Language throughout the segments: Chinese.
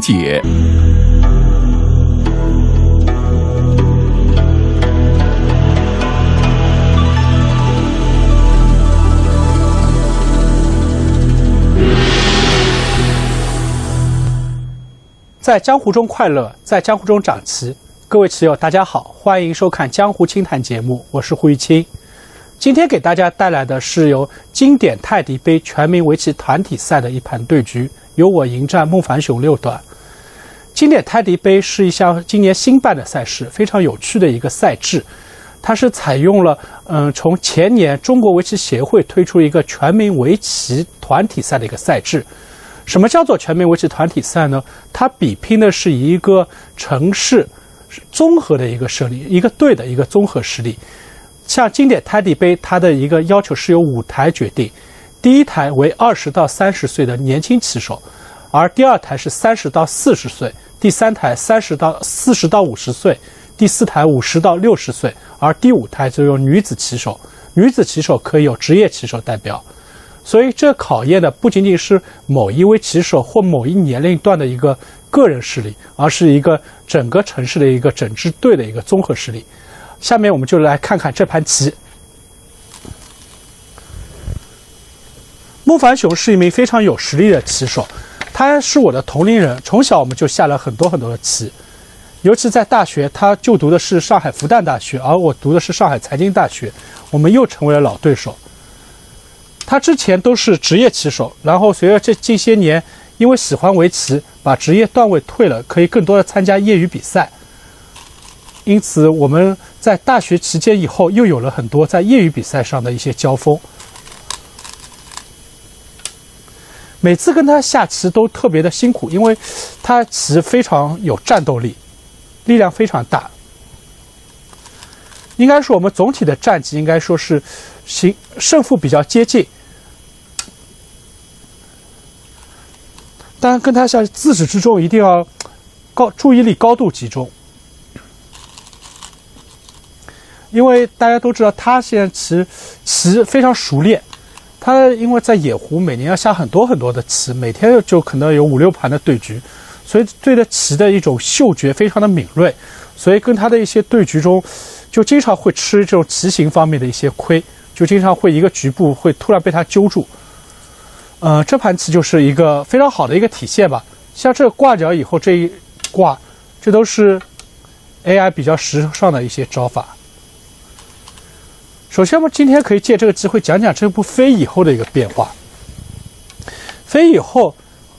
解。在江湖中快乐，在江湖中长齐。各位棋友，大家好，欢迎收看《江湖清谈》节目，我是胡玉清。今天给大家带来的是由经典泰迪杯全民围棋团体赛的一盘对局，由我迎战孟凡雄六段。经典泰迪杯是一项今年新办的赛事，非常有趣的一个赛制。它是采用了，嗯，从前年中国围棋协会推出一个全民围棋团体赛的一个赛制。什么叫做全民围棋团体赛呢？它比拼的是一个城市综合的一个实力，一个队的一个综合实力。像经典泰迪杯，它的一个要求是由五台决定，第一台为二十到三十岁的年轻棋手，而第二台是三十到四十岁，第三台三十到四十到五十岁，第四台五十到六十岁，而第五台就有女子棋手，女子棋手可以有职业棋手代表。所以，这考验的不仅仅是某一位棋手或某一年龄段的一个个人实力，而是一个整个城市的一个整支队的一个综合实力。下面我们就来看看这盘棋。孟凡雄是一名非常有实力的棋手，他是我的同龄人，从小我们就下了很多很多的棋。尤其在大学，他就读的是上海复旦大学，而我读的是上海财经大学，我们又成为了老对手。他之前都是职业棋手，然后随着这近些年，因为喜欢围棋，把职业段位退了，可以更多的参加业余比赛。因此，我们在大学期间以后，又有了很多在业余比赛上的一些交锋。每次跟他下棋都特别的辛苦，因为他棋非常有战斗力，力量非常大。应该说，我们总体的战绩应该说是行胜负比较接近。当然，跟他下自始至终一定要高注意力高度集中。因为大家都知道，他现在棋棋非常熟练。他因为在野湖，每年要下很多很多的棋，每天就可能有五六盘的对局，所以对着棋的一种嗅觉非常的敏锐。所以跟他的一些对局中，就经常会吃这种棋形方面的一些亏，就经常会一个局部会突然被他揪住。呃，这盘棋就是一个非常好的一个体现吧。像这挂角以后这一挂，这都是 AI 比较时尚的一些招法。首先，我们今天可以借这个机会讲讲这步飞以后的一个变化。飞以后，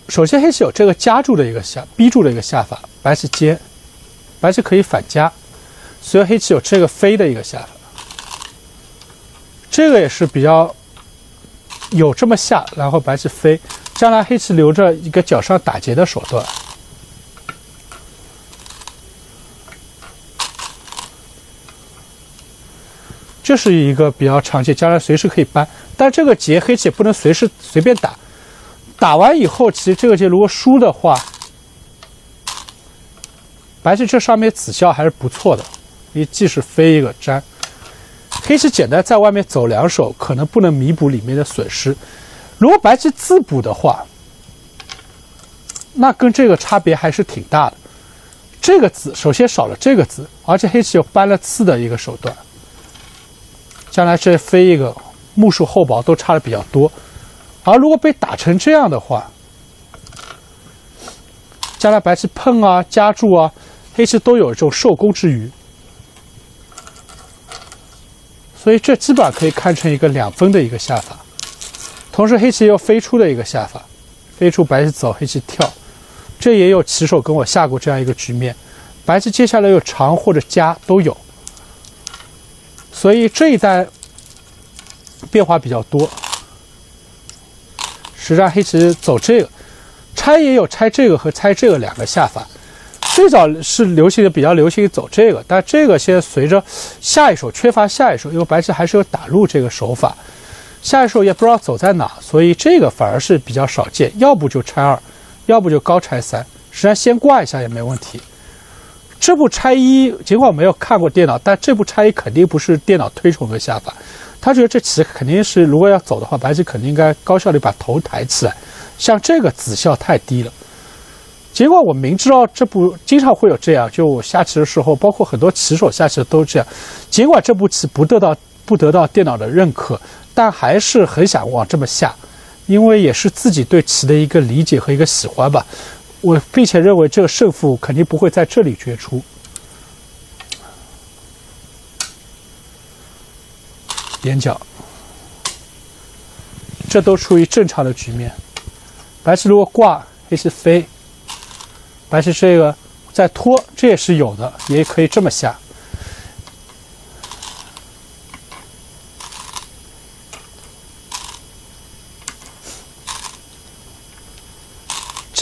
首先黑棋有这个夹住的一个下逼住的一个下法，白棋接，白棋可以反夹，所以黑棋有这个飞的一个下法。这个也是比较有这么下，然后白棋飞，将来黑棋留着一个角上打劫的手段。这是一个比较常见，将来随时可以搬，但这个劫黑棋也不能随时随便打。打完以后，其实这个劫如果输的话，白棋这上面子效还是不错的，你既是飞一个粘，黑棋简单在外面走两手，可能不能弥补里面的损失。如果白棋自补的话，那跟这个差别还是挺大的。这个子首先少了这个子，而且黑棋又搬了刺的一个手段。将来这飞一个目数厚薄都差的比较多，而如果被打成这样的话，将来白棋碰啊、夹住啊，黑棋都有这种受攻之余，所以这基本上可以看成一个两分的一个下法。同时，黑棋又飞出的一个下法，飞出白棋走，黑棋跳，这也有棋手跟我下过这样一个局面，白棋接下来又长或者夹都有。所以这一代变化比较多，实际上黑棋走这个拆也有拆这个和拆这个两个下法，最早是流行的比较流行走这个，但这个现在随着下一手缺乏下一手，因为白棋还是有打入这个手法，下一手也不知道走在哪，所以这个反而是比较少见，要不就拆二，要不就高拆三，实际上先挂一下也没问题。这步拆一，尽管我没有看过电脑，但这步拆一肯定不是电脑推崇的下法。他觉得这棋肯定是，如果要走的话，白棋肯定应该高效率把头抬起来。像这个子效太低了，尽管我明知道这步经常会有这样，就我下棋的时候，包括很多棋手下棋都这样。尽管这步棋不得到不得到电脑的认可，但还是很想往这么下，因为也是自己对棋的一个理解和一个喜欢吧。我并且认为这个胜负肯定不会在这里决出。眼角，这都处于正常的局面。白棋如果挂，黑棋飞。白棋这个再拖，这也是有的，也可以这么下。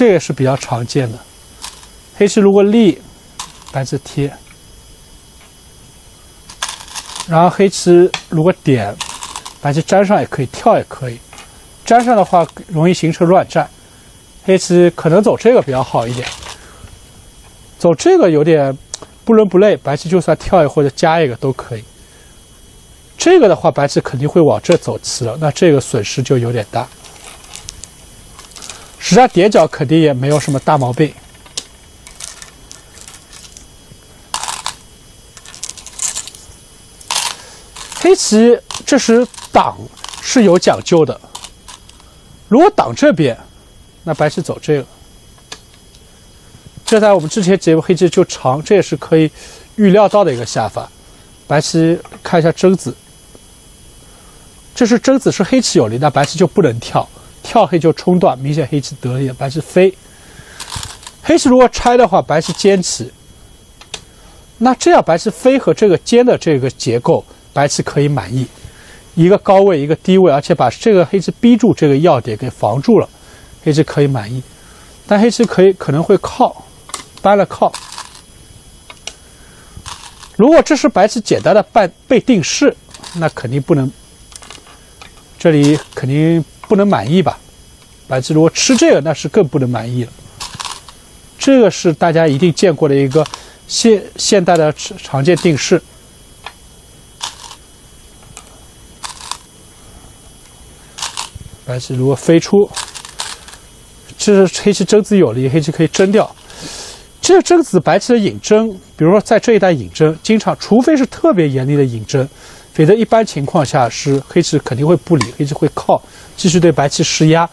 这也是比较常见的。黑棋如果立，白棋贴，然后黑棋如果点，白棋粘上也可以，跳也可以。粘上的话容易形成乱战，黑棋可能走这个比较好一点。走这个有点不伦不类，白棋就算跳一或者加一个都可以。这个的话，白棋肯定会往这走棋了，那这个损失就有点大。实战叠角肯定也没有什么大毛病。黑棋这时挡是有讲究的，如果挡这边，那白棋走这个。这在我们之前节目黑棋就长，这也是可以预料到的一个下法。白棋看一下争子，这是争子是黑棋有利，那白棋就不能跳，跳黑就冲断，明显黑棋得利。白棋飞，黑棋如果拆的话，白棋坚持，那这样白棋飞和这个尖的这个结构，白棋可以满意，一个高位一个低位，而且把这个黑棋逼住这个要点给防住了，黑棋可以满意，但黑棋可以可能会靠。搬了靠，如果这是白棋简单的半被定式，那肯定不能，这里肯定不能满意吧？白棋如果吃这个，那是更不能满意了。这个是大家一定见过的一个现现代的常见定式。白棋如果飞出，这是黑棋争子有利，黑棋可以争掉。这争子白棋的引争，比如说在这一带引争，经常除非是特别严厉的引争，否则一般情况下是黑棋肯定会不理，黑棋会靠，继续对白棋施压。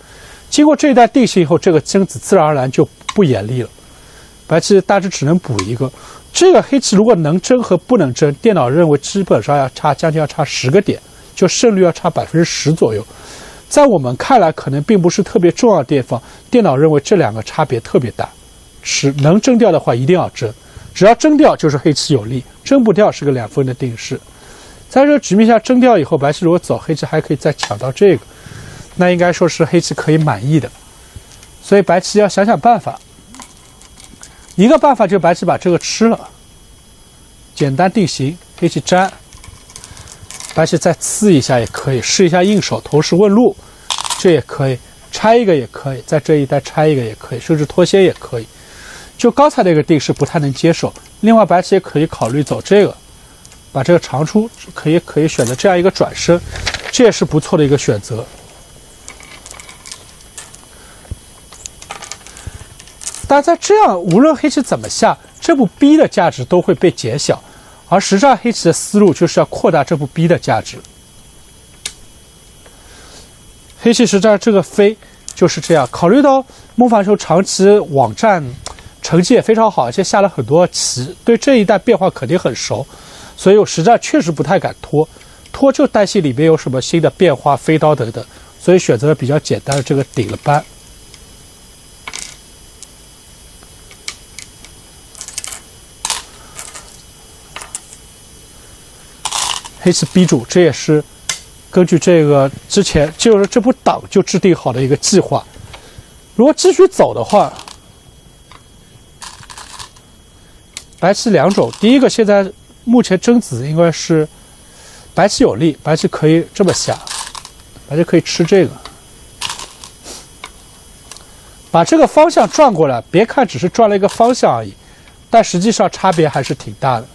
经过这一带定型以后，这个争子自然而然就不严厉了，白棋大致只能补一个。这个黑棋如果能争和不能争，电脑认为基本上要差将近要差十个点，就胜率要差百分之十左右。在我们看来可能并不是特别重要的地方，电脑认为这两个差别特别大。是能争掉的话，一定要争，只要争掉就是黑棋有利，争不掉是个两分的定式。在这个局面下争掉以后，白棋如果走，黑棋还可以再抢到这个，那应该说是黑棋可以满意的。所以白棋要想想办法，一个办法就是白棋把这个吃了，简单定型，黑棋粘，白棋再刺一下也可以，试一下应手，同时问路，这也可以，拆一个也可以，在这一带拆一个也可以，甚至脱先也可以。就刚才那个定式不太能接受，另外白棋也可以考虑走这个，把这个长出，可以可以选择这样一个转身，这也是不错的一个选择。但在这样，无论黑棋怎么下，这步逼的价值都会被减小，而实战黑棋的思路就是要扩大这步逼的价值。黑棋实战这个飞就是这样，考虑到孟凡秋长期网站。成绩也非常好，而且下了很多棋，对这一代变化肯定很熟，所以我实战确实不太敢拖，拖就担心里面有什么新的变化，飞刀等等，所以选择了比较简单的这个顶了扳。黑棋逼住，这也是根据这个之前就是这步挡就制定好的一个计划，如果继续走的话。白棋两种，第一个现在目前争子应该是白棋有利，白棋可以这么下，白棋可以吃这个，把这个方向转过来。别看只是转了一个方向而已，但实际上差别还是挺大的。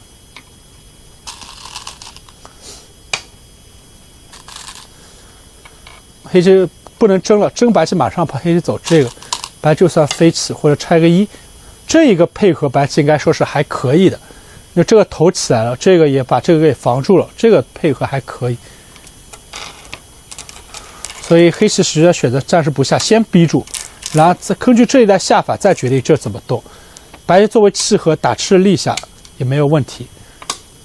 黑棋不能争了，争白棋马上跑，黑棋走这个，白就算飞起或者拆个一，这一个配合白棋应该说是还可以的。那这个头起来了，这个也把这个给防住了，这个配合还可以。所以黑棋实际上选择暂时不下，先逼住，然后再根据这一代下法再决定这怎么动。白棋作为契合打吃立下也没有问题，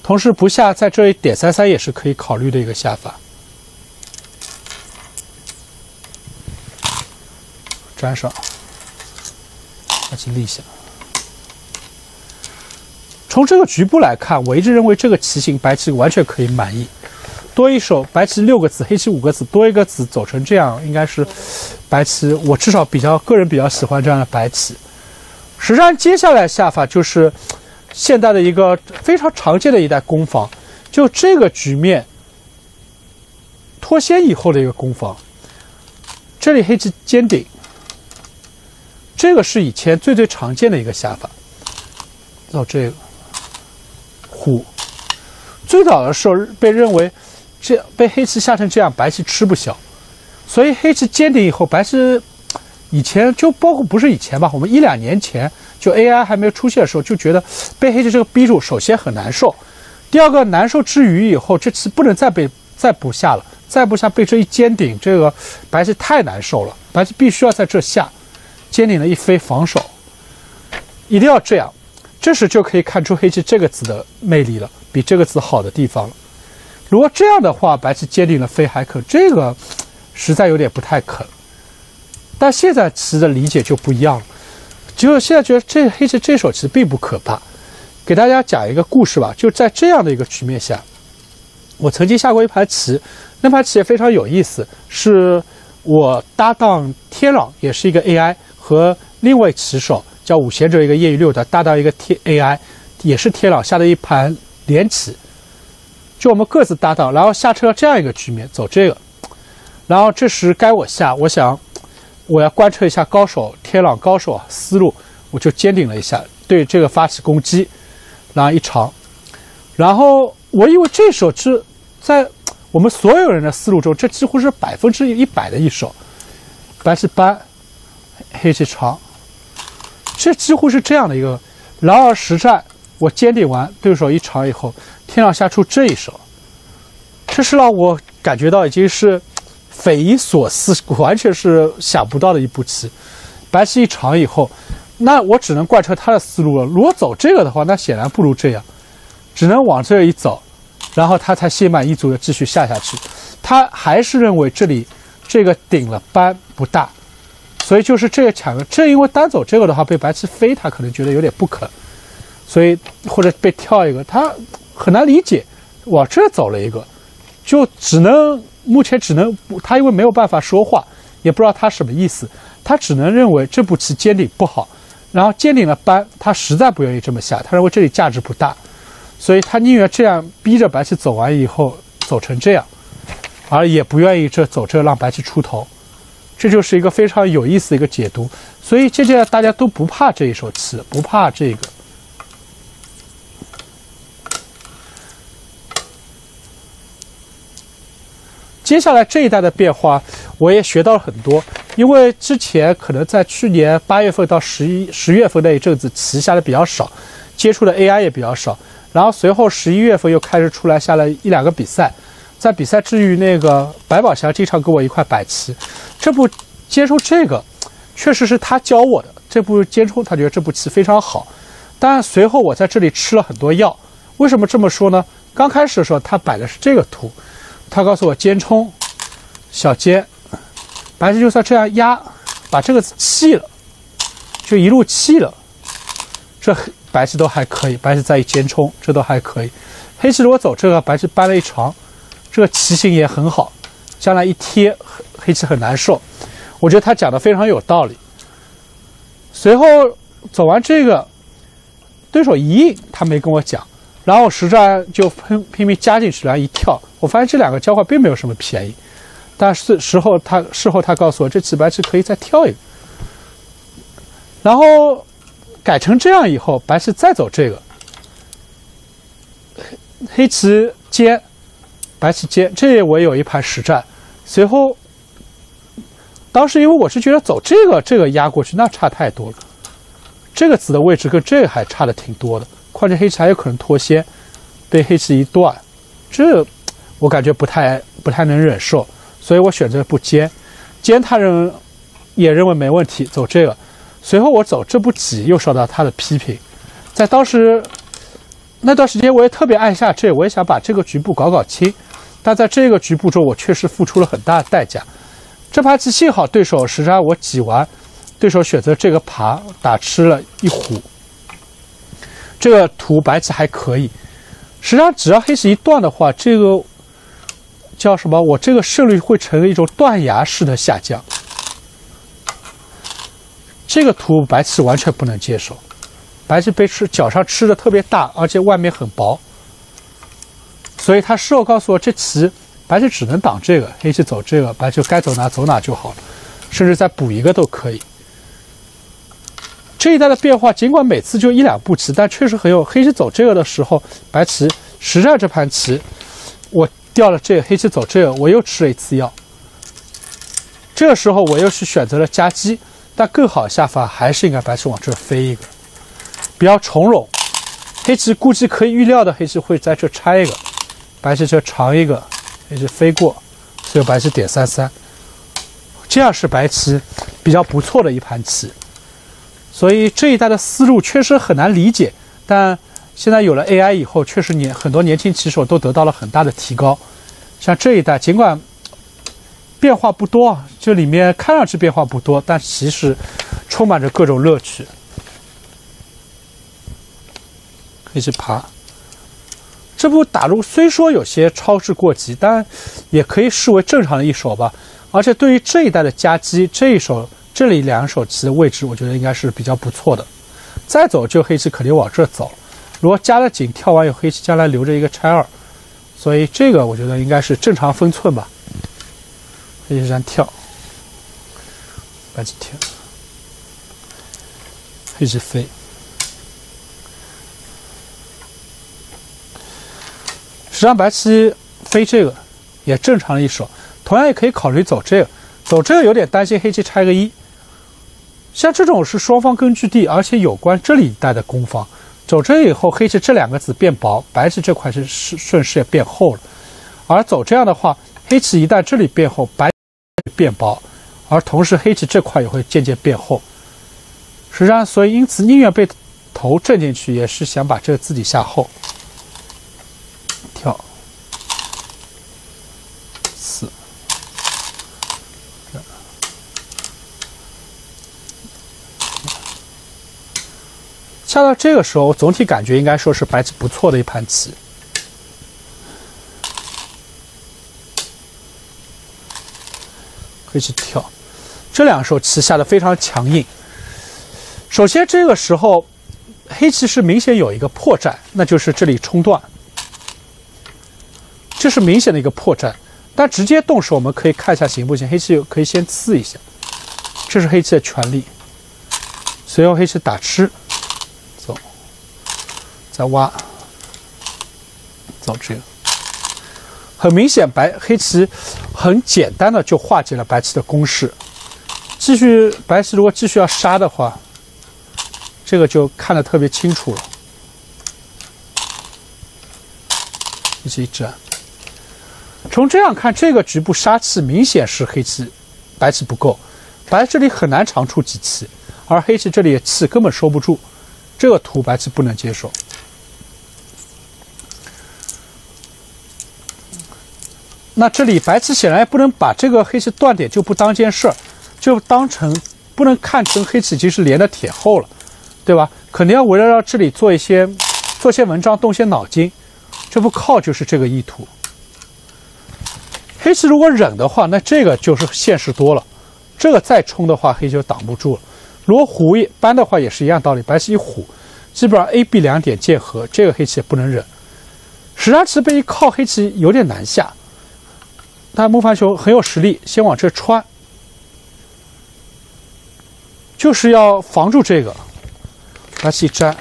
同时不下在这里点三三也是可以考虑的一个下法。粘上，而且立下。从这个局部来看，我一直认为这个棋形白棋完全可以满意。多一手白棋六个子，黑棋五个子，多一个子走成这样，应该是白棋。我至少比较个人比较喜欢这样的白棋。实际上，接下来下法就是现代的一个非常常见的一代攻防，就这个局面脱先以后的一个攻防。这里黑棋尖顶，这个是以前最最常见的一个下法。到这个虎，最早的时候被认为。这被黑棋下成这样，白棋吃不消，所以黑棋尖顶以后，白棋以前就包括不是以前吧，我们一两年前就 AI 还没有出现的时候，就觉得被黑棋这个逼住，首先很难受，第二个难受之余以后，这次不能再被再不下了，再不下被这一尖顶，这个白棋太难受了，白棋必须要在这下，尖顶的一飞防守，一定要这样，这时就可以看出黑棋这个子的魅力了，比这个子好的地方了。如果这样的话，白棋坚定了飞还可，这个实在有点不太可。但现在棋的理解就不一样了，就现在觉得这黑棋这手棋并不可怕。给大家讲一个故事吧，就在这样的一个局面下，我曾经下过一盘棋，那盘棋也非常有意思，是我搭档天朗，也是一个 AI，和另外棋手叫五贤者，一个业余六的搭档一个天 AI，也是天朗下的一盘连棋。就我们各自搭档，然后下车这样一个局面，走这个，然后这时该我下，我想我要观测一下高手天朗高手啊思路，我就坚定了一下，对这个发起攻击，然后一长，然后我以为这手是在我们所有人的思路中，这几乎是百分之一百的一手，白棋搬，黑棋长，这几乎是这样的一个，然而实战我坚定完，对手一长以后。天上下出这一手，这是让我感觉到已经是匪夷所思，完全是想不到的一步棋。白棋一长以后，那我只能贯彻他的思路了。如果走这个的话，那显然不如这样，只能往这一走，然后他才心满意足的继续下下去。他还是认为这里这个顶了扳不大，所以就是这个抢个。正因为单走这个的话，被白棋飞，他可能觉得有点不可，所以或者被跳一个他。很难理解，往这走了一个，就只能目前只能他因为没有办法说话，也不知道他什么意思，他只能认为这步棋尖顶不好，然后尖顶了扳他实在不愿意这么下，他认为这里价值不大，所以他宁愿这样逼着白棋走完以后走成这样，而也不愿意这走这让白棋出头，这就是一个非常有意思的一个解读，所以渐渐大家都不怕这一手棋，不怕这个。接下来这一代的变化，我也学到了很多。因为之前可能在去年八月份到十一十月份那一阵子，棋下的比较少，接触的 AI 也比较少。然后随后十一月份又开始出来下了一两个比赛，在比赛之余，那个白宝祥经常跟我一块摆棋。这步接触这个，确实是他教我的。这步尖冲，他觉得这步棋非常好。但随后我在这里吃了很多药。为什么这么说呢？刚开始的时候，他摆的是这个图。他告诉我尖冲，小尖，白棋就算这样压，把这个弃了，就一路弃了，这黑白棋都还可以，白棋再一尖冲，这都还可以。黑棋如果走这个，白棋搬了一长，这个棋形也很好，将来一贴，黑棋很难受。我觉得他讲的非常有道理。随后走完这个，对手一应，他没跟我讲。然后实战就拼拼命加进去，然后一跳，我发现这两个交换并没有什么便宜。但是时候他事后他告诉我，这棋白棋可以再跳一个。然后改成这样以后，白棋再走这个，黑棋尖，白棋尖，这我有一盘实战。随后当时因为我是觉得走这个这个压过去那差太多了，这个子的位置跟这还差的挺多的，况且黑棋还有可能脱先，被黑棋一断，这我感觉不太不太能忍受，所以我选择不尖，尖他人也认为没问题，走这个，随后我走这步棋又受到他的批评，在当时那段时间我也特别爱下这，我也想把这个局部搞搞清。但在这个局部中，我确实付出了很大的代价。这盘棋幸好对手实际上我挤完，对手选择这个爬打吃了一虎。这个图白棋还可以，实际上只要黑棋一断的话，这个叫什么？我这个胜率会成为一种断崖式的下降。这个图白棋完全不能接受，白棋被吃脚上吃的特别大，而且外面很薄。所以他事后告诉我，这棋白棋只能挡这个，黑棋走这个，白棋该走哪走哪就好了，甚至再补一个都可以。这一代的变化，尽管每次就一两步棋，但确实很有。黑棋走这个的时候，白棋实战这盘棋，我掉了这个，黑棋走这个，我又吃了一次药。这个时候我又去选择了夹击，但更好下法还是应该白棋往这飞一个，比较从容。黑棋估计可以预料的，黑棋会在这拆一个。白棋就长一个，黑棋飞过，所以白棋点三三，这样是白棋比较不错的一盘棋。所以这一代的思路确实很难理解，但现在有了 AI 以后，确实年很多年轻棋手都得到了很大的提高。像这一代，尽管变化不多，这里面看上去变化不多，但其实充满着各种乐趣。可以去爬。这步打入虽说有些操之过急，但也可以视为正常的一手吧。而且对于这一代的夹击，这一手这里两手棋的位置，我觉得应该是比较不错的。再走就黑棋肯定往这走，如果加了紧，跳完有黑棋将来留着一个拆二，所以这个我觉得应该是正常分寸吧。黑棋这样跳，白棋跳，黑棋飞。实际上白棋飞这个也正常的一手，同样也可以考虑走这个，走这个有点担心黑棋拆个一。像这种是双方根据地，而且有关这里一带的攻防。走这以后，黑棋这两个子变薄，白棋这块是顺顺势也变厚了。而走这样的话，黑棋一旦这里变厚，白变薄，而同时黑棋这块也会渐渐变厚。实际上，所以因此宁愿被头震进去，也是想把这个自己下厚。跳四，下到这个时候，总体感觉应该说是白棋不错的一盘棋。黑棋跳，这两手棋下的非常强硬。首先，这个时候黑棋是明显有一个破绽，那就是这里冲断。这是明显的一个破绽，但直接动手我们可以看一下行不行？黑棋可以先刺一下，这是黑棋的权利。随后黑棋打吃，走，再挖，走这个。很明显，白黑棋很简单的就化解了白棋的攻势。继续，白棋如果继续要杀的话，这个就看得特别清楚了。黑棋一斩。从这样看，这个局部杀气明显是黑棋，白棋不够，白这里很难长出几气，而黑棋这里气根本收不住，这个图白棋不能接受。那这里白棋显然也不能把这个黑棋断点就不当件事儿，就当成不能看成黑棋已经是连的铁后了，对吧？肯定要围绕绕这里做一些做些文章，动些脑筋，这不靠就是这个意图。黑棋如果忍的话，那这个就是现实多了。这个再冲的话，黑棋就挡不住了。如果虎一搬的话，也是一样道理。白棋一虎，基本上 A、B 两点见合，这个黑棋也不能忍。十杀棋被一靠，黑棋有点难下。但木凡雄很有实力，先往这穿，就是要防住这个。白棋粘，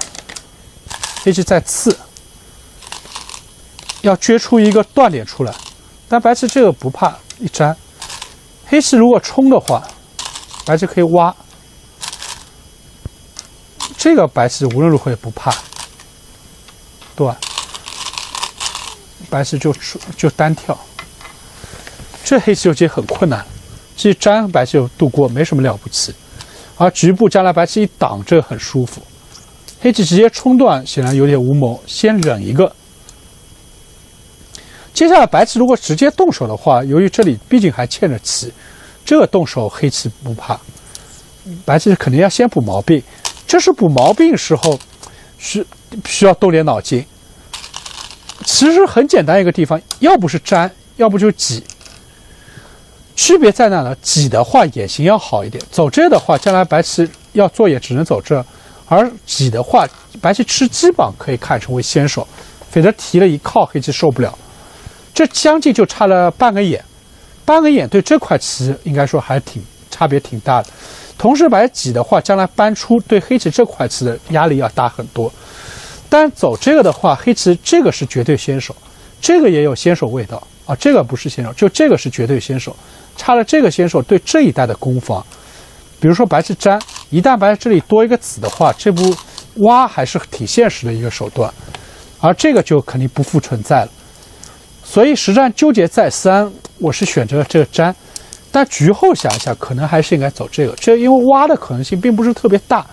黑棋再刺，要撅出一个断点出来。但白棋这个不怕一粘，黑棋如果冲的话，白棋可以挖。这个白棋无论如何也不怕，断。白棋就出就单跳，这黑棋就接很困难，这粘白棋就度过，没什么了不起。而局部将来白棋一挡，这个很舒服。黑棋直接冲断，显然有点无谋，先忍一个。接下来白棋如果直接动手的话，由于这里毕竟还欠着棋，这个动手黑棋不怕，白棋肯定要先补毛病。这是补毛病时候，需需要动点脑筋。其实很简单一个地方，要不是粘，要不就挤。区别在哪呢？挤的话眼型要好一点，走这的话，将来白棋要做也只能走这；而挤的话，白棋吃鸡膀可以看成为先手，否则提了一靠，黑棋受不了。这将近就差了半个眼，半个眼对这块棋应该说还挺差别挺大的。同时白挤的话，将来搬出对黑棋这块棋的压力要大很多。但走这个的话，黑棋这个是绝对先手，这个也有先手味道啊。这个不是先手，就这个是绝对先手。差了这个先手对这一带的攻防，比如说白棋粘，一旦白这里多一个子的话，这步挖还是挺现实的一个手段，而这个就肯定不复存在了。所以实战纠结再三，我是选择了这个粘。但局后想一想，可能还是应该走这个，这因为挖的可能性并不是特别大，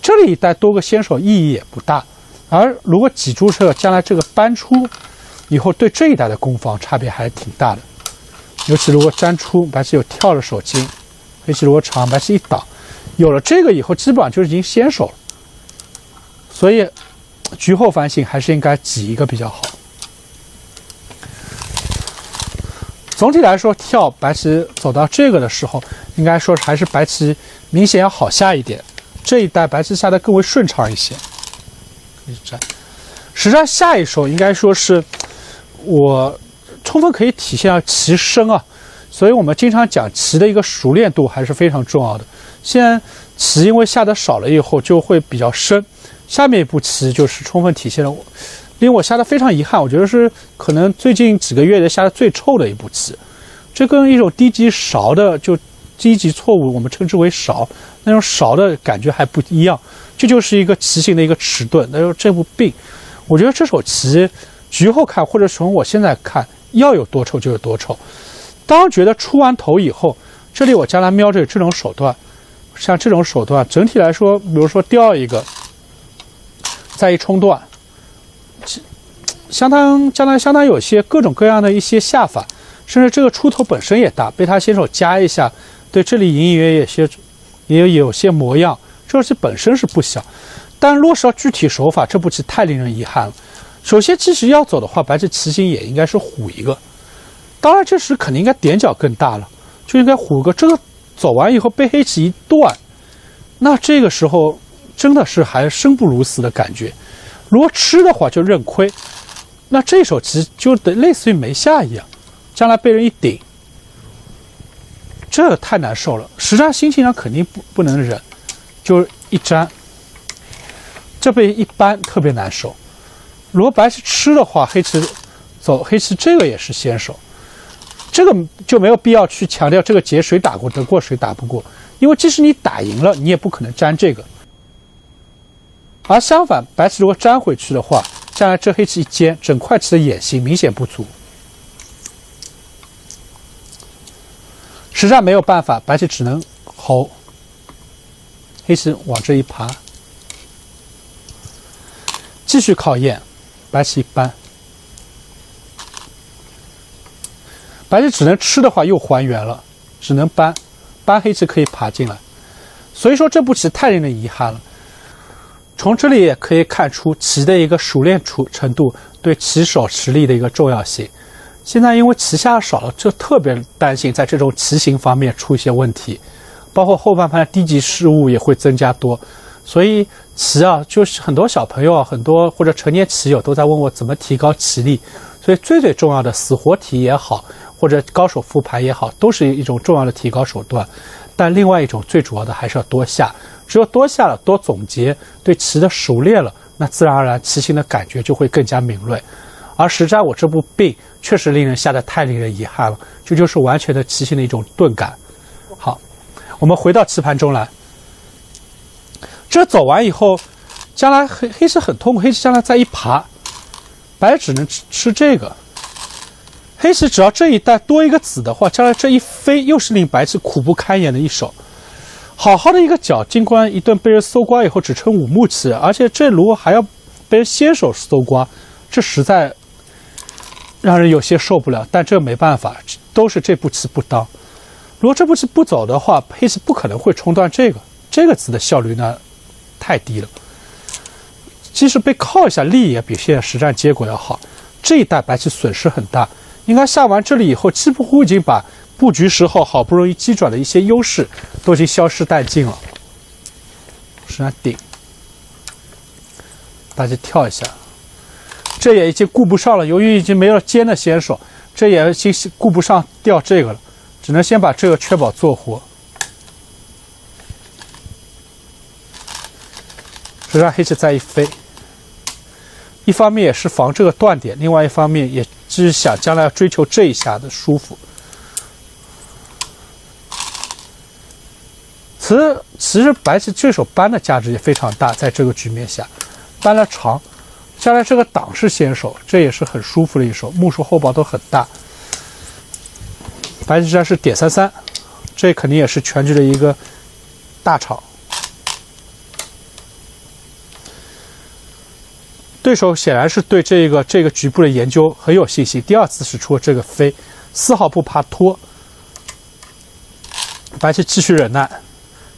这里一带多个先手意义也不大。而如果挤住这个，将来这个搬出以后，对这一带的攻防差别还是挺大的。尤其如果粘出白棋有跳的手筋，黑棋如果长，白棋一挡，有了这个以后，基本上就已经先手了。所以局后反省还是应该挤一个比较好。总体来说，跳白棋走到这个的时候，应该说还是白棋明显要好下一点。这一带白棋下的更为顺畅一些。一战，实战下一手应该说是我充分可以体现棋深啊，所以我们经常讲棋的一个熟练度还是非常重要的。现在棋因为下的少了以后就会比较深，下面一步棋就是充分体现了我。令我下的非常遗憾，我觉得是可能最近几个月的下的最臭的一步棋，这跟一种低级勺的就低级错误，我们称之为勺那种勺的感觉还不一样，这就是一个棋形的一个迟钝，那就是这部病。我觉得这手棋局后看或者从我现在看，要有多臭就有多臭。当觉得出完头以后，这里我将来瞄着这种手段，像这种手段，整体来说，比如说掉一个，再一冲断。相当相当相当有些各种各样的一些下法，甚至这个出头本身也大，被他先手加一下，对这里隐隐约约有些也有些模样，这棋本身是不小，但落实到具体手法，这步棋太令人遗憾了。首先，即使要走的话，白棋棋形也应该是虎一个，当然这时肯定应该点角更大了，就应该虎个。这个走完以后被黑棋一断，那这个时候真的是还生不如死的感觉。如果吃的话就认亏，那这手棋就得类似于没下一样，将来被人一顶，这太难受了。实战心情上肯定不不能忍，就是一粘，这被一扳特别难受。如果白棋吃的话，黑棋走黑棋这个也是先手，这个就没有必要去强调这个劫谁打过得过谁打不过，因为即使你打赢了，你也不可能粘这个。而相反，白棋如果粘回去的话，将来这黑棋一尖，整块棋的眼形明显不足。实在没有办法，白棋只能吼。黑棋往这一爬，继续考验。白棋一搬，白棋只能吃的话又还原了，只能搬，搬黑棋可以爬进来。所以说这步棋太令人遗憾了。从这里也可以看出棋的一个熟练程程度对棋手实力的一个重要性。现在因为棋下少了，就特别担心在这种棋形方面出一些问题，包括后半盘的低级失误也会增加多。所以棋啊，就是很多小朋友啊，很多或者成年棋友都在问我怎么提高棋力。所以最最重要的死活题也好，或者高手复盘也好，都是一种重要的提高手段。但另外一种最主要的还是要多下。只有多下了，多总结，对棋的熟练了，那自然而然棋形的感觉就会更加敏锐。而实战我这部病确实令人下的太令人遗憾了，这就是完全的棋形的一种钝感。好，我。们回到棋盘中来，这走完以后，将来黑黑棋很痛苦，黑棋将来再一爬，白只能吃吃这个。黑棋只要这一带多一个子的话，将来这一飞又是令白棋苦不堪言的一手。好好的一个角，尽管一顿被人搜刮以后只成五目棋，而且这如果还要被人先手搜刮，这实在 让人有些受不了。但这没办法，都是这步棋不当。如果这步棋不走的话，黑棋不可能会冲断这个，这个子的效率呢太低了。即使被靠一下，力也比现在实战结果要好。这一带白棋损失很大。应该下完这里以后，几乎已经把。布局时候好不容易击转的一些优势都已经消失殆尽了。实际上顶，大家跳一下，这也已经顾不上了。由于已经没有尖的先手，这也已经顾不上掉这个了，只能先把这个确保做活。实际上黑棋再一飞，一方面也是防这个断点，另外一方面也是想将来要追求这一下的舒服。其实，其实白棋这手搬的价值也非常大，在这个局面下，搬了长，将来这个挡是先手，这也是很舒服的一手，目数后保都很大。白棋这是点三三，这肯定也是全局的一个大场。对手显然是对这个这个局部的研究很有信心，第二次使出了这个飞，丝毫不怕拖。白棋继续忍耐。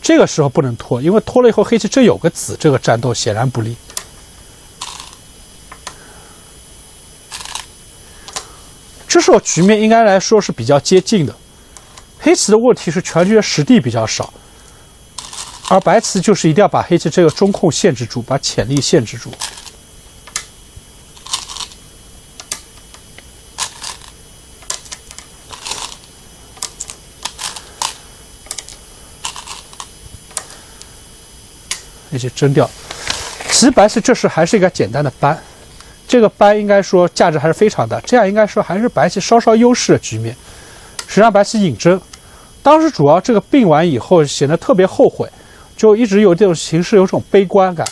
这个时候不能拖，因为拖了以后黑棋这有个子，这个战斗显然不利。这时候局面应该来说是比较接近的，黑棋的问题是全局的实地比较少，而白棋就是一定要把黑棋这个中控限制住，把潜力限制住。那些争掉，其实白棋这时还是一个简单的搬，这个搬应该说价值还是非常大，这样应该说还是白棋稍稍优势的局面。实际上白棋引争，当时主要这个病完以后显得特别后悔，就一直有这种形势有种悲观感。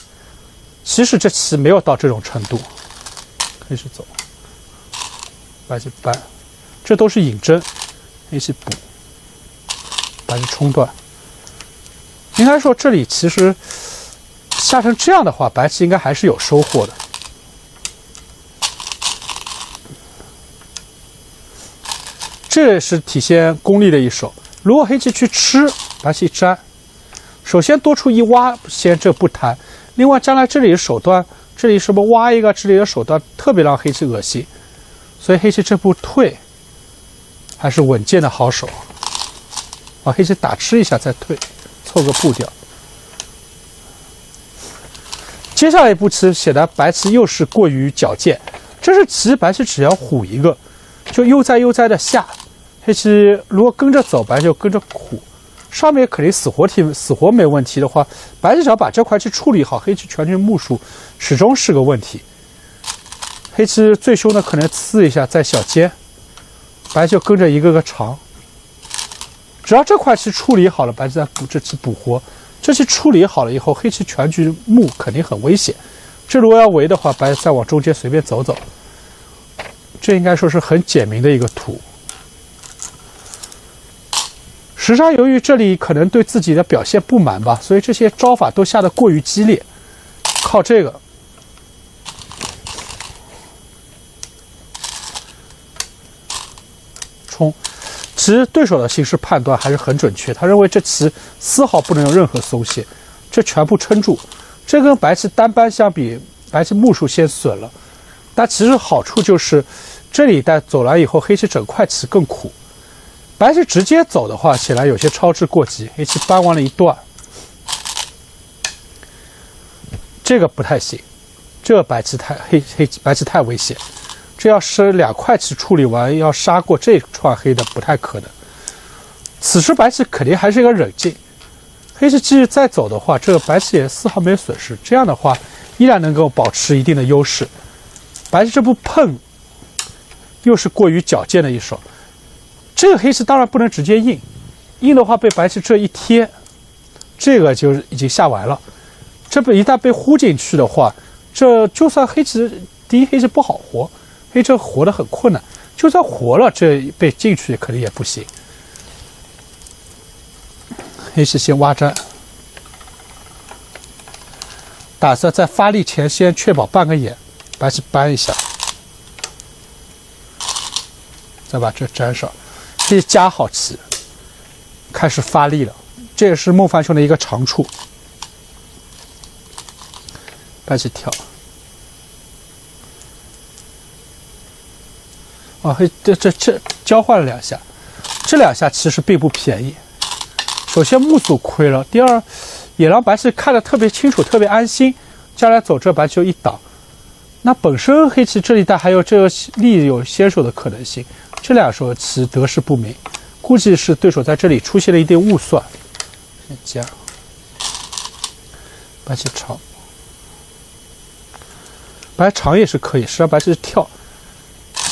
其实这棋没有到这种程度，开始走，白棋搬，这都是引针，黑棋补，白棋冲断。应该说这里其实。下成这样的话，白棋应该还是有收获的。这是体现功力的一手。如果黑棋去吃，白棋一粘，首先多出一挖，先这不谈。另外，将来这里的手段，这里什么挖一个，这里的手段特别让黑棋恶心。所以黑棋这步退，还是稳健的好手。把黑棋打吃一下再退，凑个步调。接下来一步棋显得白棋又是过于矫健，这是棋白棋只要虎一个，就悠哉悠哉的下，黑棋如果跟着走，白就跟着虎，上面肯定死活题死活没问题的话，白棋只要把这块棋处理好，黑棋全军目数始终是个问题。黑棋最凶的可能刺一下在小尖，白就跟着一个个长，只要这块棋处理好了，白棋再补这棋补活。这些处理好了以后，黑棋全局目肯定很危险。这如果要围的话，白再往中间随便走走，这应该说是很简明的一个图。实际上，由于这里可能对自己的表现不满吧，所以这些招法都下得过于激烈。靠这个冲。其实对手的形势判断还是很准确，他认为这棋丝毫不能有任何松懈，这全部撑住。这跟白棋单扳相比，白棋目数先损了，但其实好处就是这里带走来以后，黑棋整块棋更苦。白棋直接走的话，显然有些操之过急。黑棋扳完了一段，这个不太行，这白棋太黑黑白棋太危险。这要是两块棋处理完，要杀过这串黑的不太可能。此时白棋肯定还是一个忍劲，黑棋继续再走的话，这个白棋也丝毫没有损失。这样的话，依然能够保持一定的优势。白棋这步碰，又是过于矫健的一手。这个黑棋当然不能直接应，硬的话被白棋这一贴，这个就已经下完了。这被一旦被呼进去的话，这就算黑棋第一黑棋不好活，黑这活的很困难。就算活了，这被进去可能也不行。黑棋先挖粘，打算在发力前先确保半个眼，白棋扳一下，再把这粘上，可以加好棋，开始发力了。这也是孟凡兄的一个长处。白棋跳。啊，嘿，这这这交换了两下，这两下其实并不便宜。首先目数亏了，第二，野狼白棋看得特别清楚，特别安心。将来走这白棋就一挡，那本身黑棋这一带还有这个力有先手的可能性。这两手棋得失不明，估计是对手在这里出现了一定误算。先加，白棋长，白长也是可以，实际上白棋是跳。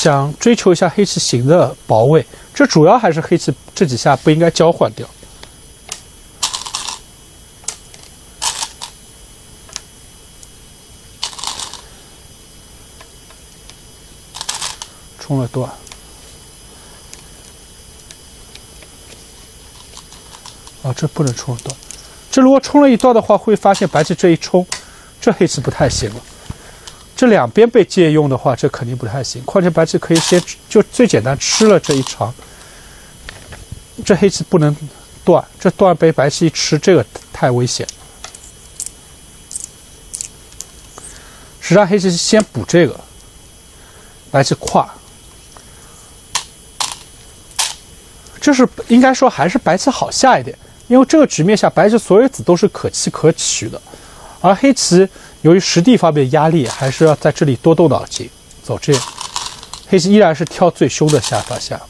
想追求一下黑棋形的保卫，这主要还是黑棋这几下不应该交换掉。冲了断，啊，这不能冲了断。这如果冲了一段的话，会发现白棋这一冲，这黑棋不太行了。这两边被借用的话，这肯定不太行。况且白棋可以先就最简单吃了这一长，这黑棋不能断，这断被白棋一吃，这个太危险。实际上黑棋先补这个，白棋跨，这是应该说还是白棋好下一点，因为这个局面下白棋所有子都是可弃可取的，而黑棋。由于实地方面压力，还是要在这里多动脑筋。走这样，黑棋依然是挑最凶的下法下。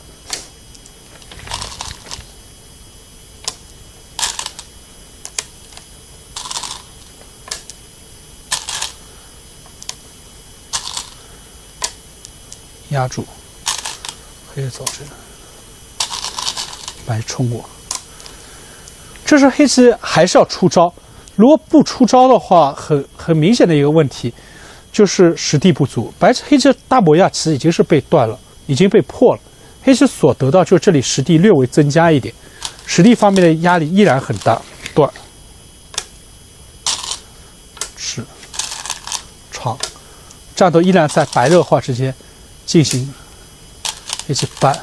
压住，黑走这，白冲过。这是黑棋还是要出招。如果不出招的话，很很明显的一个问题，就是实地不足。白棋黑棋大模亚棋已经是被断了，已经被破了。黑棋所得到就这里实地略微增加一点，实地方面的压力依然很大。断，是，长，战斗依然在白热化之间进行。黑棋扳，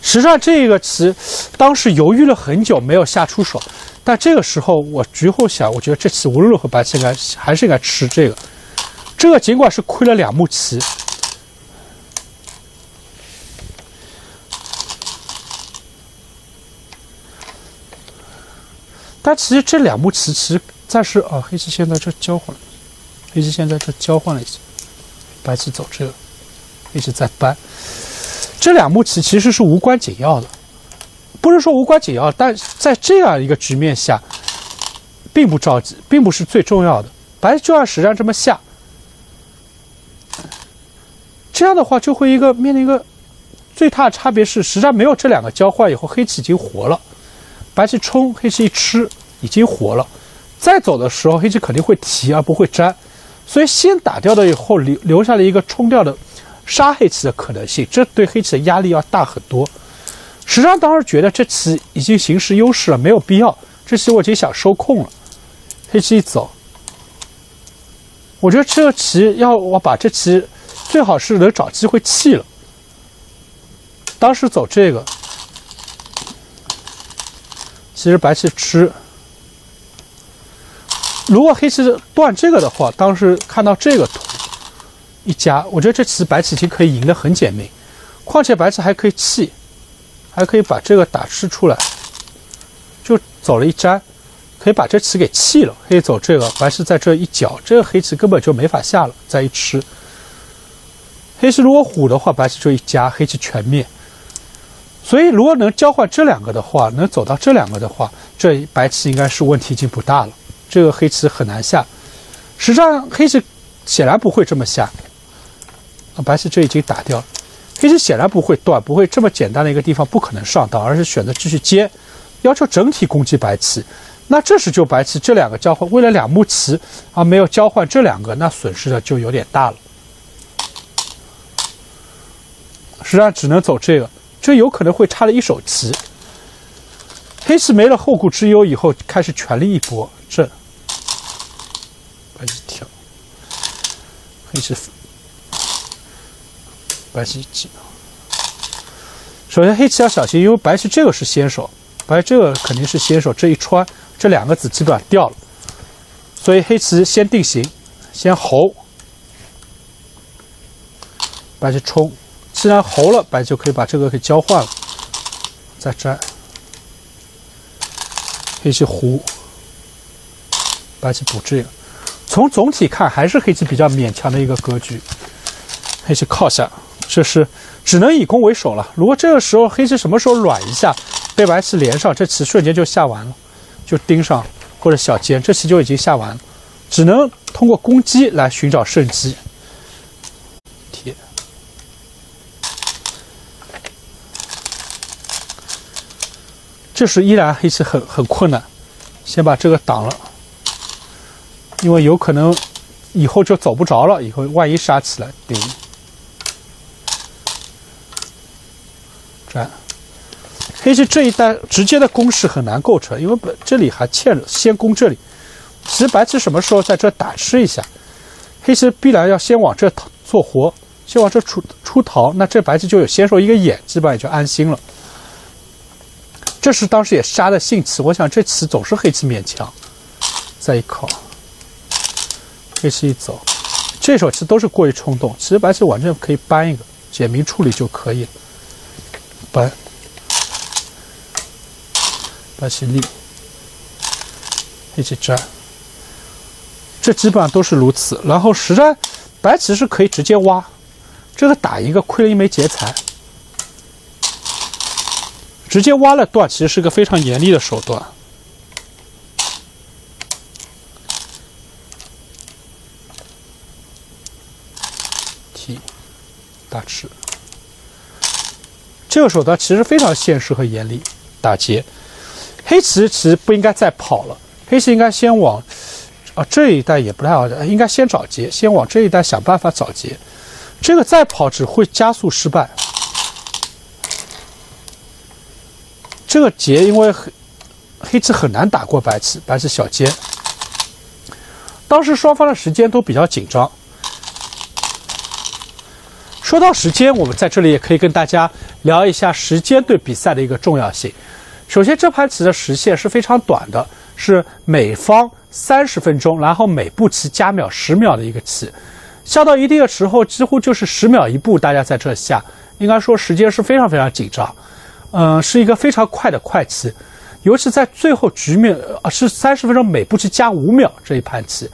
实际上这个棋当时犹豫了很久，没有下出手。但这个时候，我局后想，我觉得这棋无论如何白棋应该还是应该吃这个。这个尽管是亏了两目棋，但其实这两目棋其实暂时啊，黑棋现在这交换了，黑棋现在这交换了一下，白棋走这个，黑棋再搬，这两目棋其实是无关紧要的。不是说无关紧要，但在这样一个局面下，并不着急，并不是最重要的。白就按实战这么下，这样的话就会一个面临一个最大的差别是，实战没有这两个交换以后，黑棋已经活了。白棋冲，黑棋一吃，已经活了。再走的时候，黑棋肯定会提而不会粘，所以先打掉了以后，留留下了一个冲掉的杀黑棋的可能性，这对黑棋的压力要大很多。实际上，当时觉得这棋已经形势优势了，没有必要。这棋我已经想收控了。黑棋一走，我觉得这个棋要我把这棋最好是能找机会弃了。当时走这个，其实白棋吃。如果黑棋断这个的话，当时看到这个图一加，我觉得这棋白棋已经可以赢得很简明。况且白棋还可以弃。还可以把这个打吃出来，就走了一粘，可以把这棋给弃了。可以走这个，白棋在这一角，这个黑棋根本就没法下了。再一吃，黑棋如果虎的话，白棋就一夹，黑棋全灭。所以如果能交换这两个的话，能走到这两个的话，这白棋应该是问题已经不大了。这个黑棋很难下，实际上黑棋显然不会这么下。白棋这已经打掉了。黑棋显然不会断，不会这么简单的一个地方不可能上当，而是选择继续接，要求整体攻击白棋。那这时就白棋这两个交换，为了两目棋而没有交换这两个，那损失的就有点大了。实际上只能走这个，这有可能会差了一手棋。黑棋没了后顾之忧以后，开始全力一搏，这白棋跳，黑棋白棋进。首先黑棋要小心，因为白棋这个是先手，白这个肯定是先手，这一穿。这两个子基本上掉了，所以黑棋先定型，先侯，白棋冲，既然侯了，白就可以把这个给交换了，再粘，黑棋胡，白棋补这个。从总体看，还是黑棋比较勉强的一个格局。黑棋靠下，这是只能以攻为守了。如果这个时候黑棋什么时候软一下，被白棋连上，这棋瞬间就下完了。就盯上或者小尖，这棋就已经下完了，只能通过攻击来寻找胜机。铁，这时依然黑棋很很困难，先把这个挡了，因为有可能以后就走不着了，以后万一杀起来，顶，粘。黑棋这一单直接的攻势很难构成，因为本这里还欠着先攻这里。其实白棋什么时候在这打吃一下，黑棋必然要先往这做活，先往这出出逃，那这白棋就有先手一个眼，基本上也就安心了。这是当时也杀的性棋，我想这棋总是黑棋勉强。再一靠，黑棋一走，这手棋都是过于冲动，其实白棋完全可以搬一个简明处理就可以了，白。白棋立，一起粘，这基本上都是如此。然后实战，白棋是可以直接挖，这个打一个亏了一枚劫财，直接挖了断，其实是个非常严厉的手段。提，大吃，这个手段其实非常现实和严厉，打劫。黑棋其实不应该再跑了，黑棋应该先往，啊这一带也不太好，应该先找劫，先往这一带想办法找劫，这个再跑只会加速失败。这个劫因为黑棋很难打过白棋，白棋小尖。当时双方的时间都比较紧张。说到时间，我们在这里也可以跟大家聊一下时间对比赛的一个重要性。首先，这盘棋的时限是非常短的，是每方三十分钟，然后每步棋加秒十秒的一个棋，下到一定的时候，几乎就是十秒一步，大家在这下，应该说时间是非常非常紧张，嗯，是一个非常快的快棋，尤其在最后局面，呃，是三十分钟每步棋加五秒这一盘棋，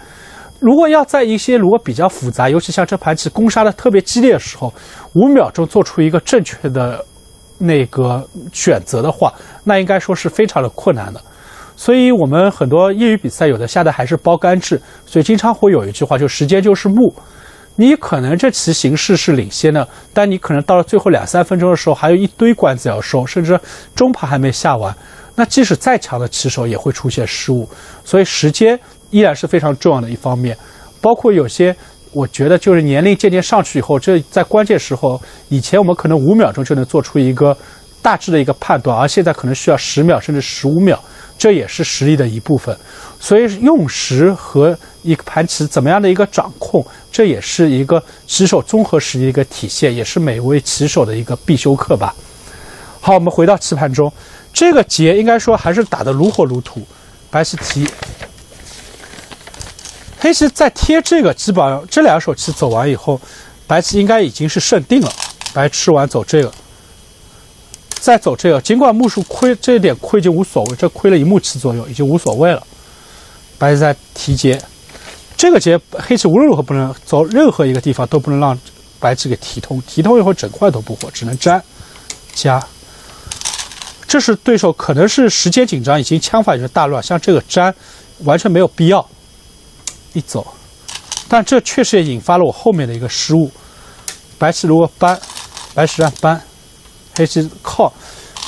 如果要在一些如果比较复杂，尤其像这盘棋攻杀的特别激烈的时候，五秒钟做出一个正确的。那个选择的话，那应该说是非常的困难的，所以我们很多业余比赛有的下的还是包干制，所以经常会有一句话，就时间就是木。你可能这棋形势是领先的，但你可能到了最后两三分钟的时候，还有一堆关子要收，甚至中盘还没下完，那即使再强的棋手也会出现失误，所以时间依然是非常重要的一方面，包括有些。我觉得就是年龄渐渐上去以后，这在关键时候，以前我们可能五秒钟就能做出一个大致的一个判断，而现在可能需要十秒甚至十五秒，这也是实力的一部分。所以用时和一个盘棋怎么样的一个掌控，这也是一个棋手综合实力一个体现，也是每位棋手的一个必修课吧。好，我们回到棋盘中，这个劫应该说还是打得如火如荼，白棋提。黑棋再贴这个，基本上这两手棋走完以后，白棋应该已经是胜定了。白吃完走这个，再走这个，尽管目数亏这一点亏就无所谓，这亏了一目棋左右已经无所谓了。白棋在提劫，这个劫黑棋无论如何不能走任何一个地方都不能让白棋给提通，提通以后整块都不活，只能粘加。这是对手可能是时间紧张，已经枪法已经大乱，像这个粘完全没有必要。一走，但这确实也引发了我后面的一个失误。白棋如果搬，白棋让搬，黑棋靠，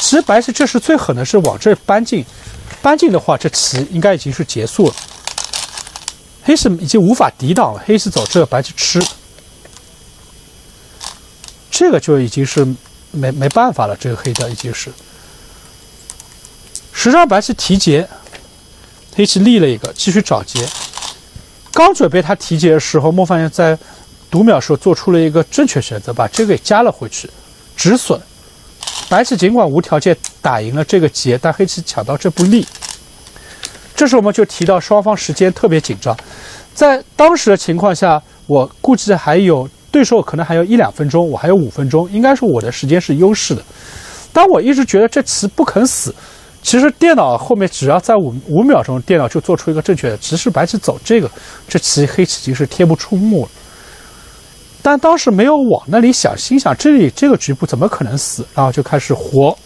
其实白棋这是最狠的，是往这搬进，搬进的话，这棋应该已经是结束了。黑是已经无法抵挡了，黑是走这个，白棋吃，这个就已经是没没办法了，这个黑的已经是。实际上白棋提劫，黑棋立了一个，继续找劫。刚准备他提劫的时候，莫凡在读秒时候做出了一个正确选择，把这个给加了回去，止损。白棋尽管无条件打赢了这个劫，但黑棋抢到这步力。这时我们就提到双方时间特别紧张，在当时的情况下，我估计还有对手可能还有一两分钟，我还有五分钟，应该是我的时间是优势的。但我一直觉得这棋不肯死，其实电脑后面只要在五五秒钟，电脑就做出一个正确的，只是白棋走这个，这棋黑棋已经是贴不出目了。但当时没有往那里想，心想这里这个局部怎么可能死？然后就开始活，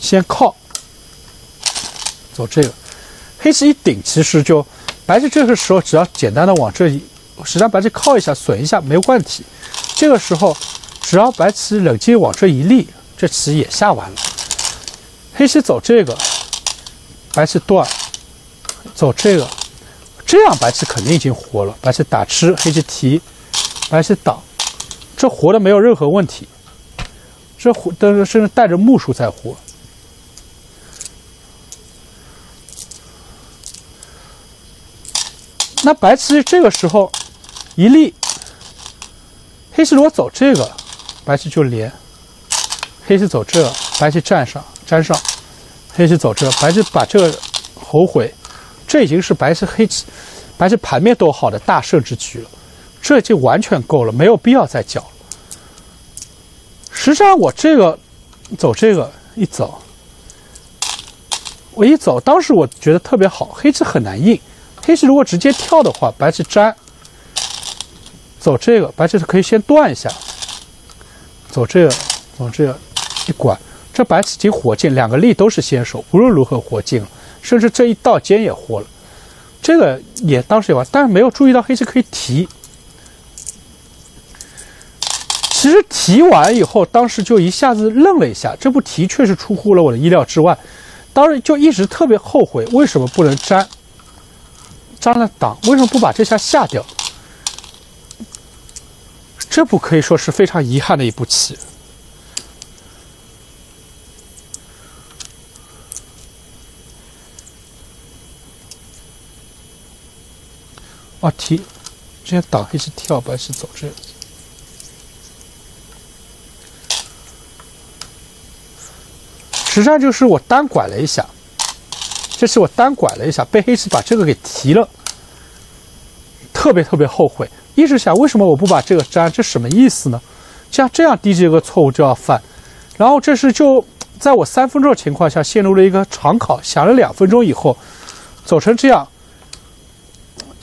先靠，走这个，黑棋一顶，其实就白棋这个时候只要简单的往这里，实际上白棋靠一下损一下没有问题。这个时候只要白棋冷静往这一立，这棋也下完了。黑棋走这个，白棋断，走这个，这样白棋肯定已经活了。白棋打吃，黑棋提。白棋挡，这活的没有任何问题。这活，但是甚至带着木数在活。那白棋这个时候一立，黑棋如果走这个，白棋就连。黑棋走这，白棋占上，粘上。黑棋走这，白棋把这个后悔，这已经是白棋黑棋，白棋盘面都好的大胜之局了。这就完全够了，没有必要再搅。实际上，我这个走这个一走，我一走，当时我觉得特别好，黑棋很难应。黑棋如果直接跳的话，白棋粘，走这个，白棋可以先断一下。走这个，走这个，一管，这白棋已经活进，两个力都是先手，无论如何活进，甚至这一道尖也活了。这个也当时有，但是没有注意到黑棋可以提。其实提完以后，当时就一下子愣了一下，这步提确实出乎了我的意料之外。当时就一直特别后悔，为什么不能粘？粘了挡，为什么不把这下下掉？这步可以说是非常遗憾的一步棋。啊，提，这样挡黑棋跳，白棋走这。实际上就是我单拐了一下，这是我单拐了一下，被黑棋把这个给提了，特别特别后悔。一直想为什么我不把这个粘，这什么意思呢？像这样低级一个错误就要犯，然后这是就在我三分钟的情况下陷入了一个长考，想了两分钟以后，走成这样。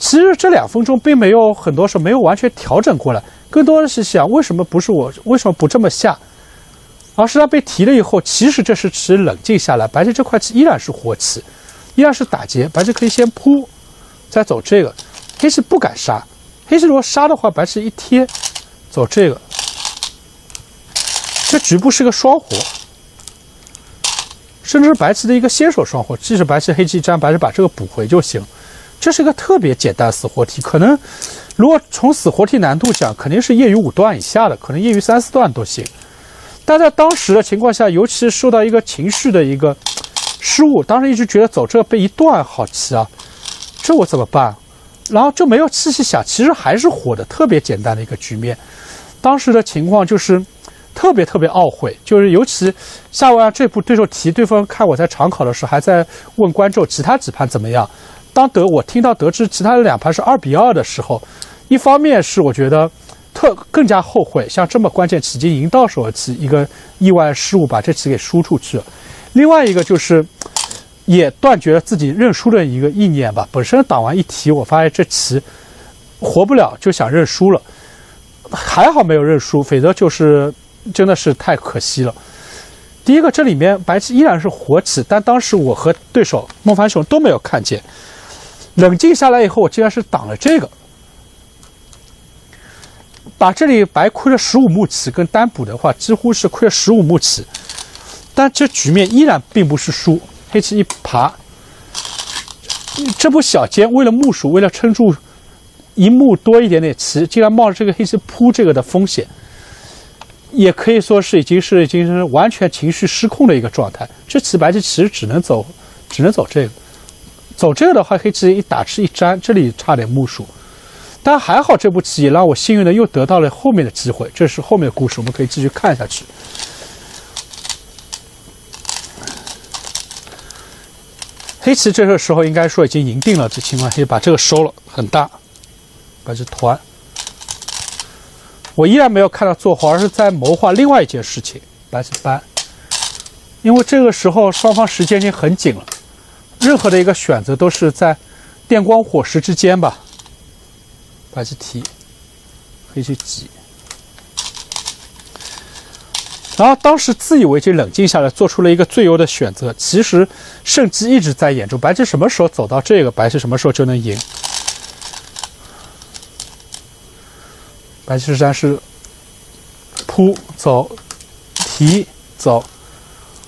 其实这两分钟并没有很多时候没有完全调整过来，更多的是想为什么不是我，为什么不这么下？而是他被提了以后，其实这是棋冷静下来，白棋这块棋依然是活棋，依然是打劫。白棋可以先扑，再走这个。黑棋不敢杀，黑棋如果杀的话，白棋一贴，走这个，这局部是个双活，甚至是白棋的一个先手双活。即使白棋黑棋粘，白棋把这个补回就行。这是一个特别简单死活题，可能如果从死活题难度讲，肯定是业余五段以下的，可能业余三四段都行。但在当时的情况下，尤其受到一个情绪的一个失误，当时一直觉得走这被一段好棋啊，这我怎么办？然后就没有细细想，其实还是活的，特别简单的一个局面。当时的情况就是特别特别懊悔，就是尤其下完这步对手提，对方看我在长考的时候，还在问观众其他几盘怎么样。当得我听到得知其他的两盘是二比二的时候，一方面是我觉得。特更加后悔，像这么关键棋已赢到手的棋，一个意外失误把这棋给输出去了。另外一个就是，也断绝了自己认输的一个意念吧。本身挡完一提，我发现这棋活不了，就想认输了。还好没有认输，否则就是真的是太可惜了。第一个，这里面白棋依然是活棋，但当时我和对手孟凡雄都没有看见。冷静下来以后，我竟然是挡了这个。把这里白亏了十五目棋，跟单补的话，几乎是亏了十五目棋。但这局面依然并不是输。黑棋一爬，这步小尖为了目数，为了撑住一目多一点点棋，竟然冒着这个黑棋扑这个的风险，也可以说是已经是已经是完全情绪失控的一个状态。这棋白棋其实只能走，只能走这个，走这个的话，黑棋一打吃一粘，这里差点目数。但还好，这步棋也让我幸运的又得到了后面的机会。这是后面的故事，我们可以继续看下去。黑棋这个时候应该说已经赢定了，这情况可以把这个收了，很大，把这团。我依然没有看到做活，而是在谋划另外一件事情，白棋搬。因为这个时候双方时间已经很紧了，任何的一个选择都是在电光火石之间吧。白棋提，黑棋挤，然后当时自以为就冷静下来，做出了一个最优的选择。其实胜机一直在眼中，白棋什么时候走到这个，白棋什么时候就能赢。白棋实际上是扑走提走，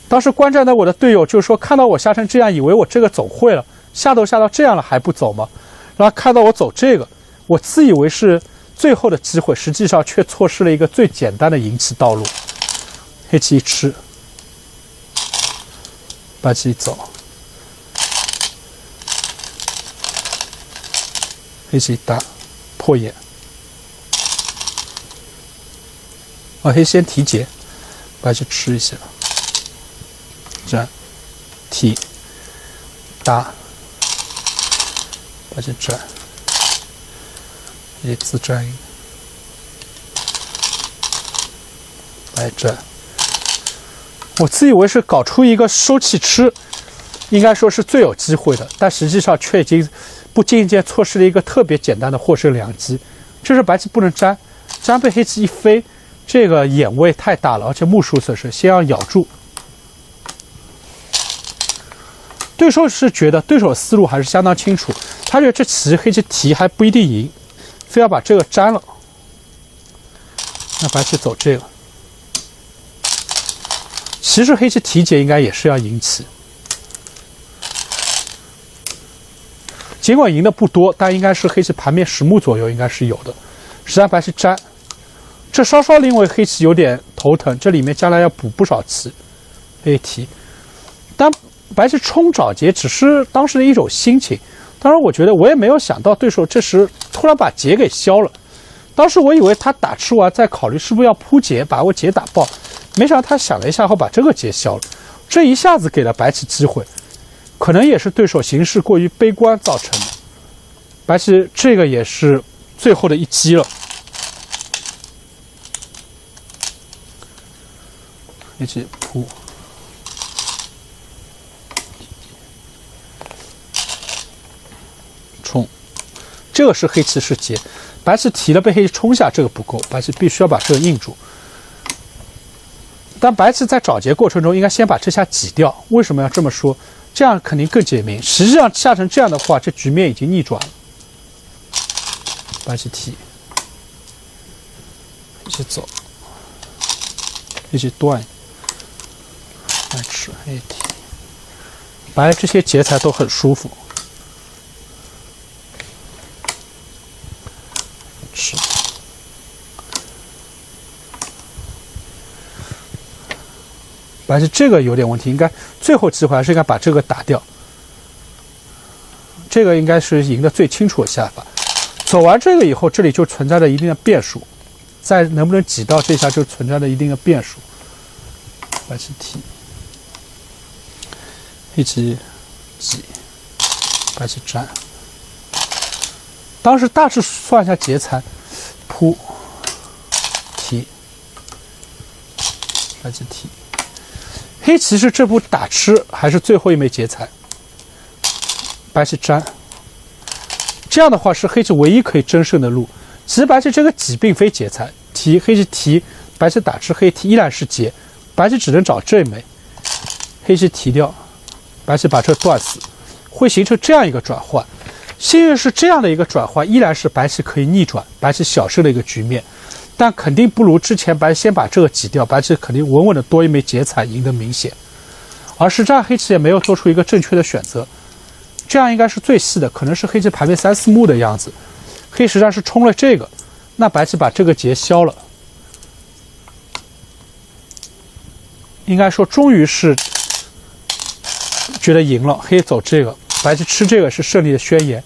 当时观战的我的队友就说，看到我下成这样，以为我这个走会了，下都下到这样了还不走吗？然后看到我走这个。我自以为是最后的机会，实际上却错失了一个最简单的赢棋道路。黑棋一吃，白棋一走，黑棋一打，破眼。哦，黑先提劫，白棋吃一下，这提打，白棋转。一次战役，来这，我自以为是搞出一个收气吃，应该说是最有机会的，但实际上却已经不经意间错失了一个特别简单的获胜良机。这是白棋不能粘，粘被黑棋一飞，这个眼位太大了，而且目数损失，先要咬住。对手是觉得对手思路还是相当清楚，他觉得这棋黑棋提还不一定赢。非要把这个粘了，那白棋走这个，其实黑棋提劫应该也是要赢棋，尽管赢的不多，但应该是黑棋盘面十目左右应该是有的。实际上白棋粘，这稍稍因为黑棋有点头疼，这里面将来要补不少棋，黑提。但白棋冲找劫只是当时的一种心情。当然，我觉得我也没有想到对手这时突然把劫给消了。当时我以为他打吃完再考虑是不是要扑劫把我劫打爆，没想到他想了一下后把这个劫消了。这一下子给了白棋机会，可能也是对手形势过于悲观造成的。白棋这个也是最后的一击了。一起扑。这个是黑棋是劫，白棋提了被黑棋冲下，这个不够，白棋必须要把这个硬住。但白棋在找劫过程中应该先把这下挤掉。为什么要这么说？这样肯定更解明。实际上下成这样的话，这局面已经逆转了。白棋提，一起走，一起断，白吃黑提，白这些劫材都很舒服。白棋这个有点问题，应该最后机会还是应该把这个打掉。这个应该是赢得最清楚的下法。走完这个以后，这里就存在着一定的变数，在能不能挤到这下就存在着一定的变数。白棋提，一起挤，白棋粘。当时大致算一下劫材，扑提，白棋提，黑棋是这步打吃还是最后一枚劫材？白棋粘，这样的话是黑棋唯一可以争胜的路。其实白棋这个挤并非劫材，提黑棋提，白棋打吃黑提依然是劫，白棋只能找这一枚，黑棋提掉，白棋把这断死，会形成这样一个转换。幸运是这样的一个转换，依然是白棋可以逆转，白棋小胜的一个局面。但肯定不如之前白先把这个挤掉，白棋肯定稳稳的多一枚劫财，赢得明显。而实战黑棋也没有做出一个正确的选择，这样应该是最细的，可能是黑棋牌面三四目的样子。黑实际上是冲了这个，那白棋把这个劫消了，应该说终于是觉得赢了。黑走这个，白棋吃这个是胜利的宣言，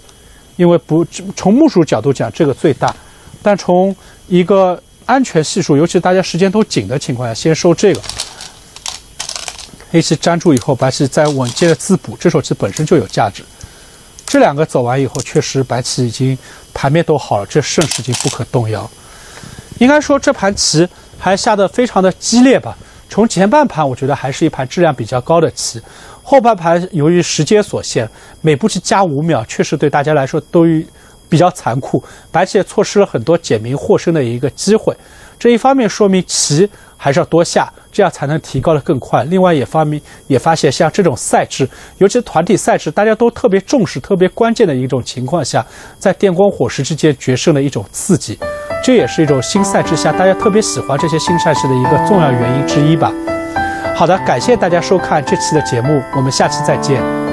因为不从目数角度讲这个最大，但从一个安全系数，尤其大家时间都紧的情况下，先收这个。黑棋粘住以后，白棋再稳健的自补，这手棋本身就有价值。这两个走完以后，确实白棋已经盘面都好了，这胜势已经不可动摇。应该说这盘棋还下得非常的激烈吧。从前半盘，我觉得还是一盘质量比较高的棋。后半盘由于时间所限，每步棋加五秒，确实对大家来说都比较残酷。白棋也错失了很多简明获胜的一个机会。这一方面说明棋。还是要多下，这样才能提高的更快。另外，也方面也发现，像这种赛制，尤其团体赛制，大家都特别重视、特别关键的一种情况下，在电光火石之间决胜的一种刺激，这也是一种新赛制下大家特别喜欢这些新赛事的一个重要原因之一吧。好的，感谢大家收看这期的节目，我们下期再见。